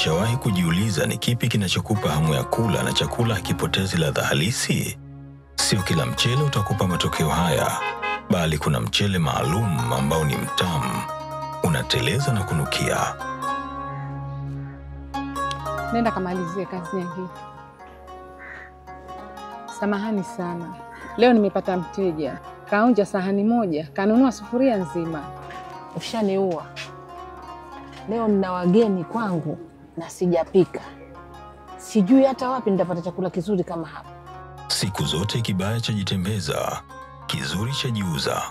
Je, ulishawahi kujiuliza ni kipi kinachokupa hamu ya kula na chakula hakipotezi ladha halisi? Sio kila mchele utakupa matokeo haya, bali kuna mchele maalum ambao ni mtamu, unateleza na kunukia. Nenda kamalizie kazi nyingine. Samahani sana, leo nimepata mteja kaonja sahani moja kanunua sufuria nzima. Ushaniua. Leo nina wageni kwangu na sijapika, sijui hata wapi nitapata chakula kizuri kama hapa. Siku zote kibaya chajitembeza, kizuri chajiuza.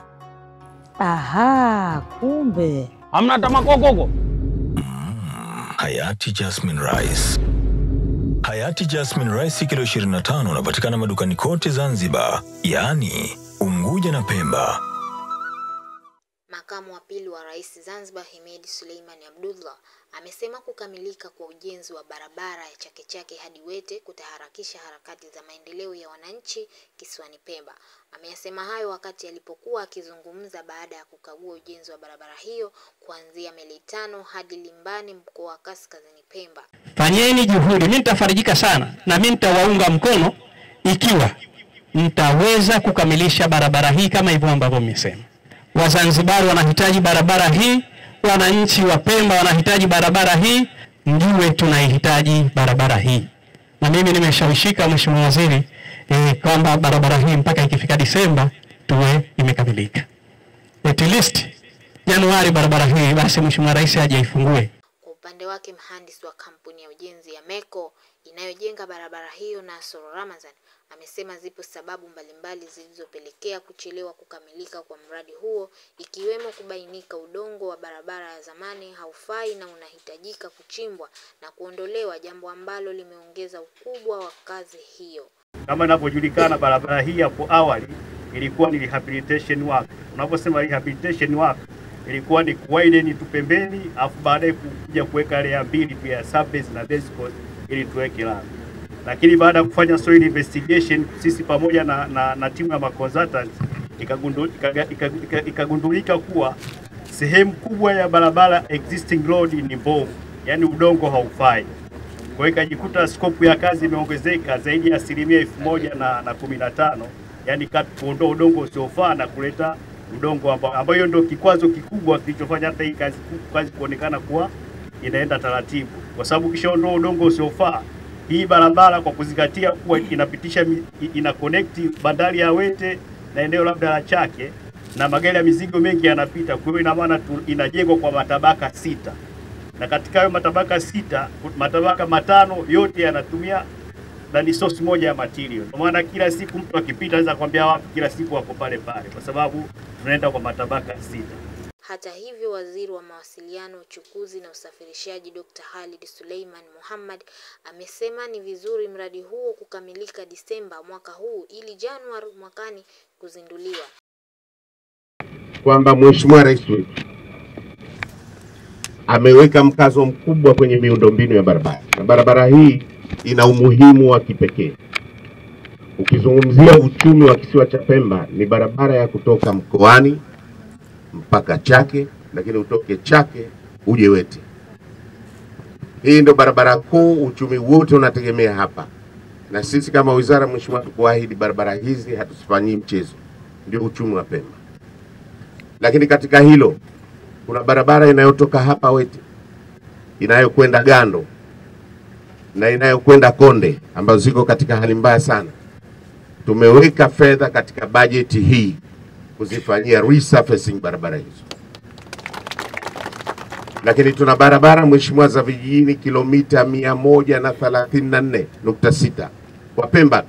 Aha, kumbe Hamna hata makokoko. Hayati Jasmine Rice. Hayati Jasmine Rice kilo 25 unapatikana madukani kote Zanzibar, yaani Unguja na Pemba. Makamu wa pili wa Rais Zanzibar Hemed Suleiman Abdullah amesema kukamilika kwa ujenzi wa barabara ya Chake Chake hadi Wete kutaharakisha harakati za maendeleo ya wananchi kisiwani Pemba. Ameyasema hayo wakati alipokuwa akizungumza baada ya kukagua ujenzi wa barabara hiyo kuanzia Meli Tano hadi Limbani mkoa wa Kaskazini Pemba. Fanyeni juhudi, mimi nitafarijika sana na mimi nitawaunga mkono ikiwa mtaweza kukamilisha barabara hii kama hivyo ambavyo mmesema. Wazanzibari wanahitaji barabara hii, wananchi wa Pemba wanahitaji barabara hii, mjue tunaihitaji barabara hii. Na mimi nimeshawishika Mheshimiwa Waziri eh, kwamba barabara hii mpaka ikifika Disemba tuwe imekamilika. At least Januari barabara hii basi Mheshimiwa Rais aje. Upande wake mhandisi wa kampuni ya ujenzi ya MECO inayojenga barabara hiyo Nasoro Ramadhan amesema zipo sababu mbalimbali zilizopelekea kuchelewa kukamilika kwa mradi huo ikiwemo kubainika udongo wa barabara ya zamani haufai na unahitajika kuchimbwa na kuondolewa, jambo ambalo limeongeza ukubwa wa kazi hiyo. Kama inavyojulikana barabara hii hapo awali ilikuwa ni rehabilitation work. Unaposema rehabilitation work ilikuwa ni kuwiden tu pembeni, afu baadaye kuja kuweka layer mbili tu ya surface na base coat ili tuweke lami. Lakini baada ya kufanya soil investigation sisi pamoja na, na, na timu ya maconsultants ikagundulika ika, ika, ika, kuwa sehemu kubwa ya barabara existing road ni mbovu, yani udongo haufai. Kwa hiyo ikajikuta scope ya kazi imeongezeka zaidi ya asilimia elfu moja na, na kumi na tano yani kuondoa udongo usiofaa na kuleta udongo ambao ambayo ndio kikwazo kikubwa kilichofanya hata hii kazi, kazi kuonekana kuwa inaenda taratibu, kwa sababu ukishaondoa udongo usiofaa hii barabara kwa kuzingatia kuwa inapitisha ina connect bandari ya Wete na eneo labda la Chake na magari ya mizigo mengi yanapita. Kwa hiyo ina maana inajengwa kwa matabaka sita, na katika hayo matabaka sita, matabaka matano yote yanatumia na ni source moja ya material. Kwa maana kila siku mtu akipita anaweza kuambia wapi, kila siku wako pale pale, kwa sababu tunaenda kwa matabaka sita. Hata hivyo, waziri wa mawasiliano, uchukuzi na usafirishaji Dr. Khalid Suleiman Muhammad amesema ni vizuri mradi huo kukamilika Disemba mwaka huu ili Januari mwakani kuzinduliwa. kwamba Mheshimiwa Rais wetu ameweka mkazo mkubwa kwenye miundombinu ya barabara, na barabara hii ina umuhimu wa kipekee. Ukizungumzia uchumi wa kisiwa cha Pemba, ni barabara ya kutoka mkoani mpaka Chake, lakini utoke Chake uje Wete. Hii ndio barabara kuu, uchumi wote unategemea hapa, na sisi kama wizara, Mheshimiwa, tukuahidi barabara hizi hatusifanyii mchezo, ndio uchumi wa Pemba lakini katika hilo kuna barabara inayotoka hapa Wete inayokwenda Gando na inayokwenda Konde ambazo ziko katika hali mbaya sana. Tumeweka fedha katika bajeti hii kuzifanyia resurfacing barabara hizo, lakini tuna barabara mheshimiwa, za vijijini kilomita mia moja na thelathini na nne nukta sita kwa Pemba tu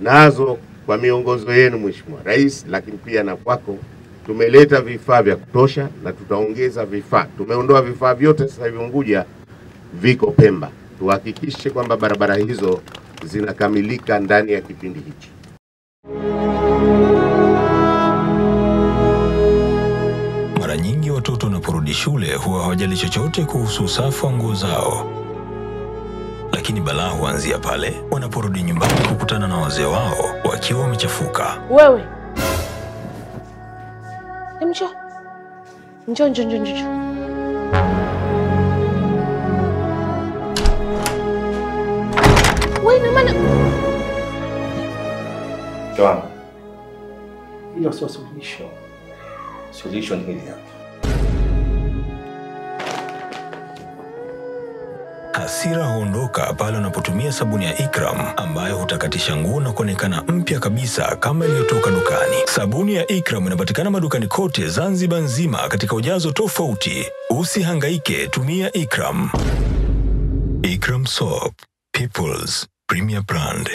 nazo kwa miongozo yenu Mheshimiwa Rais, lakini pia na kwako, tumeleta vifaa vya kutosha na tutaongeza vifaa. Tumeondoa vifaa vyote sasa hivi Unguja viko Pemba. Tuhakikishe kwamba barabara hizo zinakamilika ndani ya kipindi hichi. Mara nyingi watoto wanaporudi shule huwa hawajali chochote kuhusu usafi wa nguo zao, lakini balaa huanzia pale wanaporudi nyumbani kukutana na wazee wao wakiwa wamechafuka. wewe njoo njoo njoo njoo Kwa ina maana Joan. hilo sio suluhisho. Suluhisho ni hili hapa. Hasira huondoka pale unapotumia sabuni ya Ikram ambayo hutakatisha nguo na kuonekana mpya kabisa kama iliyotoka dukani. Sabuni ya Ikram inapatikana madukani kote Zanzibar nzima katika ujazo tofauti. Usihangaike, tumia Ikram. Ikram Soap, People's Premier Brand.